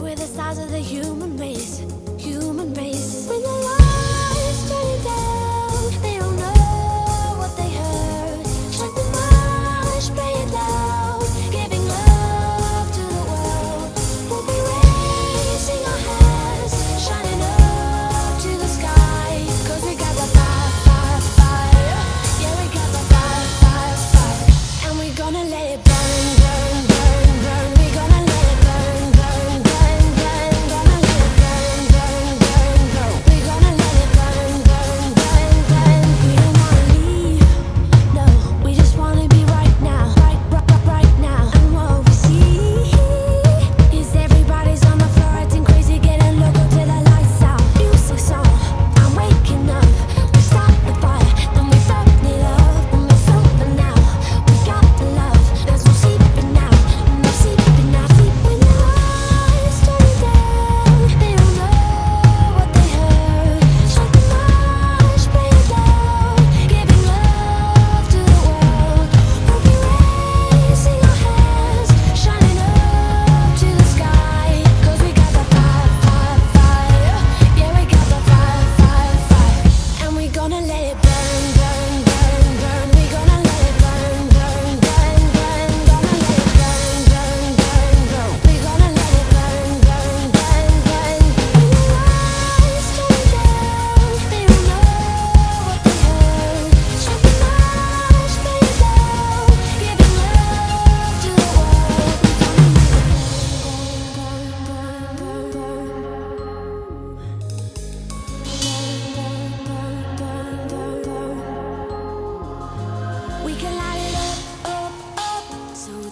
We're the size of the human race, human race.